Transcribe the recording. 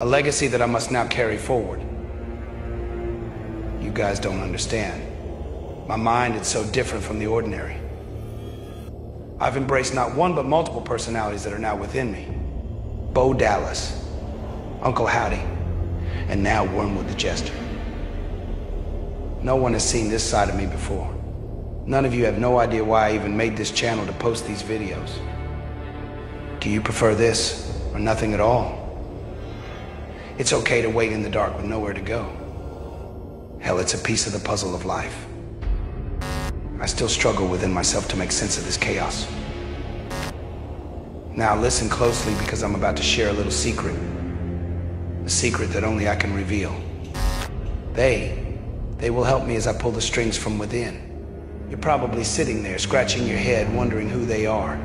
A legacy that I must now carry forward. You guys don't understand. My mind is so different from the ordinary. I've embraced not one but multiple personalities that are now within me. Bo Dallas, Uncle Howdy, and now Wormwood the Jester. No one has seen this side of me before. None of you have no idea why I even made this channel to post these videos. Do you prefer this or nothing at all? It's okay to wait in the dark with nowhere to go. Hell, it's a piece of the puzzle of life. I still struggle within myself to make sense of this chaos. Now listen closely because I'm about to share a little secret. A secret that only I can reveal. They, they will help me as I pull the strings from within. You're probably sitting there scratching your head wondering who they are.